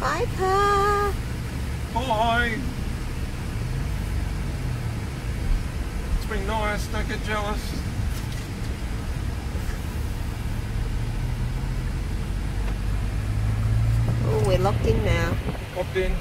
Bye, Pa. Bye. It's been nice. Don't get jealous. Oh we're locked in now Locked in.